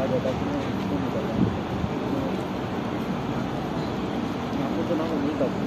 आवाज़ आता कि मैं क्यों निकल रहा हूँ आपको तो ना उम्मीद आती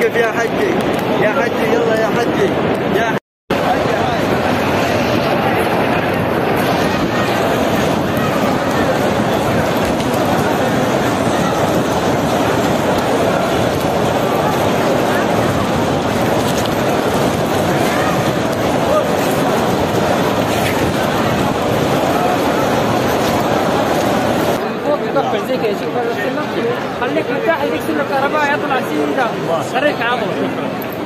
لا توقف يا حجي. يا حجي حجي يلا يا حجي. يا تنفذ زي كذا شوف خليك مرتاح يديك سن الكهرباء يطلع سن خليك عضو شكرا